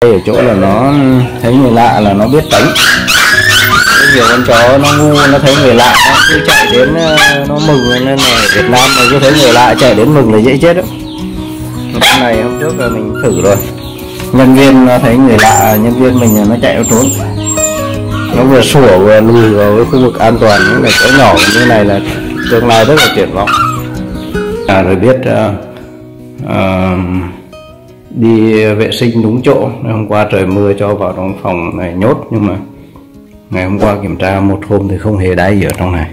ở chỗ là nó thấy người lạ là nó biết tránh. Nhiều con chó nó ngu nó thấy người lạ nó cứ chạy đến ờ, nó mừng nên là ở Việt Nam mà cứ thấy người lạ chạy đến mừng là dễ chết đó. Con này hôm trước là mình thử rồi. Nhân viên nó thấy người lạ nhân viên mình nó chạy nó trốn. Nó vừa sủa vừa lùi vào cái khu vực an toàn những cái chỗ nhỏ như này là tương lai rất là triển vọng. À rồi biết uh, uh, đi vệ sinh đúng chỗ. Ngày hôm qua trời mưa cho vào trong phòng này nhốt, nhưng mà ngày hôm qua kiểm tra một hôm thì không hề đáy ở trong này.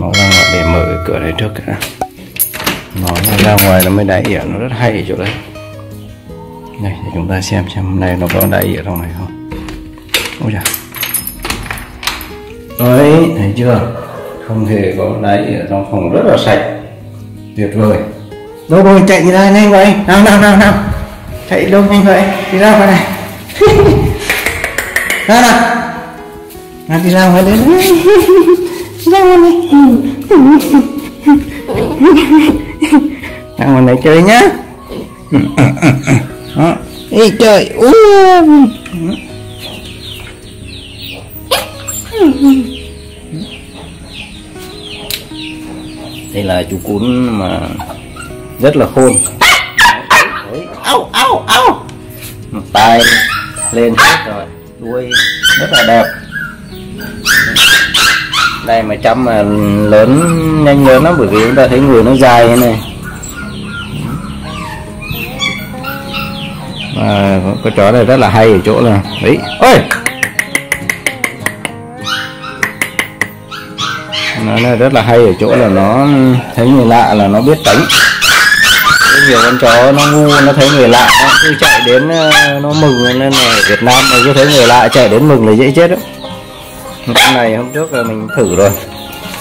Nó ra ngoài để mở cái cửa này trước cả nó ra ngoài nó mới đáy ỉa nó rất hay ở chỗ đấy. Này để chúng ta xem xem hôm nay nó có đáy ở trong này không. Ôi chà. Đấy, thấy chưa? Không hề có đáy ở trong phòng rất là sạch. Tuyệt vời. Đâu rồi chạy đi này nhanh vậy nào nào nào nào chạy đâu nhanh vậy, đi ra ngoài này. Ra nào. Nào đi ra ngoài đấy ra ngoài này. Ra ngoài này chơi nhá. Đó. Đi chơi đây là chú cún mà rất là khôn au au au. Tay lên hết rồi. Đuôi rất là đẹp. Đây mà chăm mà lớn nhanh lớn lắm bởi vì chúng ta thấy người nó dài như này. Mà con chó này rất là hay ở chỗ là đấy. Ôi! Nó rất là hay ở chỗ là nó thấy người lạ là nó biết Rất nhiều con chó, nó ngu, nó thấy người lạ, nó cứ chạy đến ờ, nó mừng nên là ở Việt Nam mà cứ thấy người lạ chạy đến mừng là dễ chết đó. Con này hôm trước là mình thử rồi.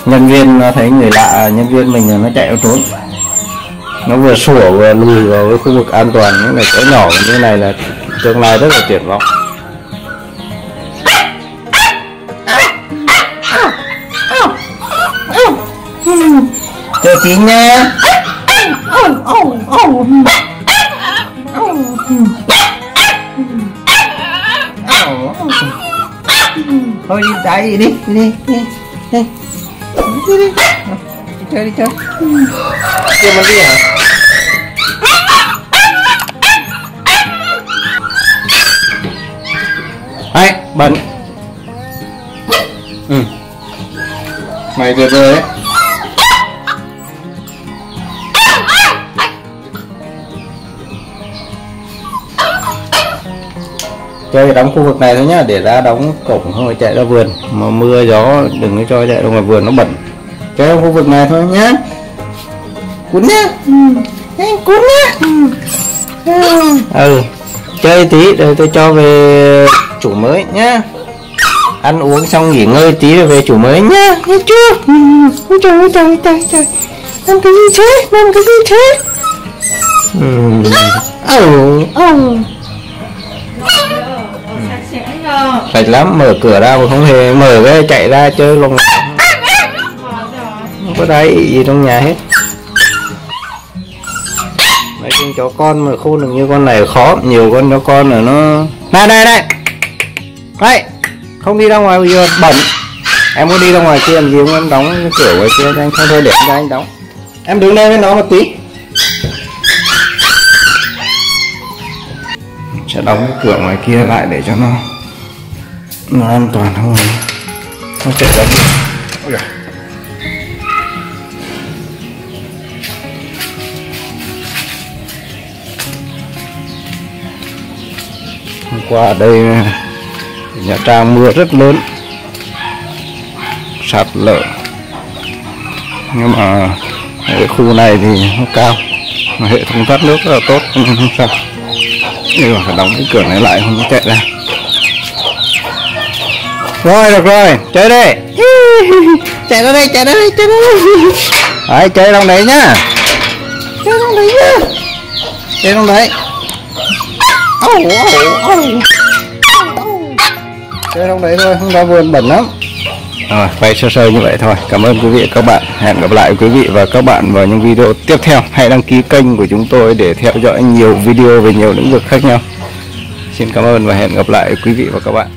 Nhân viên, nó thấy người lạ, nhân viên mình là nó chạy nó trốn. Nó vừa sủa vừa lùi vào cái khu vực an toàn, những cái chỗ nhỏ như này là tương lai rất là triển vọng. Chờ tí nha thôi đi đá gì đi đi đi đi đi đi. Đi chơi đi chơi. Chơi mà đi hả? Ấy bệnh ừ. Mày tuyệt vời đấy chơi đóng khu vực này thôi nhá để ra đóng cổng không phải chạy ra vườn. Mà mưa gió đừng có cho chạy ra ngoài vườn nó bẩn. Chơi trong khu vực này thôi nhá. Cún nhá. Ừ. cún nhá. Ừ. Chơi tí rồi tôi cho về chủ mới nhá. Ăn uống xong nghỉ ngơi tí rồi về chủ mới nhá. Nghe chưa? Ừ. ôi trời ôi trời trời trời. Làm cái gì thế? Làm cái gì thế? Ừ. Ừ sạch lắm, mở cửa ra mà không hề mở cái chạy ra chơi lồng không có đấy gì trong nhà hết. Mấy con chó con mà khôn được như con này khó, nhiều con chó con là nó này này này. Đây không đi ra ngoài bây giờ, bẩn. Em muốn đi ra ngoài kia làm gì? Không em đóng cái cửa ngoài kia cho anh, không thôi để cho anh đóng. Em đứng đây với nó một tí. Sẽ đóng cái cửa ngoài kia lại để cho nó nó an toàn không nó chạy ra đi, Ôi giời. hôm qua ở đây nhà trang mưa rất lớn. Sạt lở. Nhưng mà cái khu này thì nó cao. Mà hệ thống thoát nước rất là tốt. Nên không sao. Nhưng mà phải đóng cái cửa này lại không có chạy ra rồi được rồi chơi đi. Chạy ra đây chạy ra đây chạy ra đây. Đấy chơi trong đấy nhá. Chơi trong đấy nhá. Chơi trong đấy. Oh, oh, oh. chơi trong đấy thôi không ra vườn bẩn lắm. Rồi quay sơ sơ như vậy thôi. Cảm ơn quý vị và các bạn. Hẹn gặp lại quý vị và các bạn vào những video tiếp theo. Hãy đăng ký kênh của chúng tôi để theo dõi nhiều video về nhiều lĩnh vực khác nhau. Xin cảm ơn và hẹn gặp lại quý vị và các bạn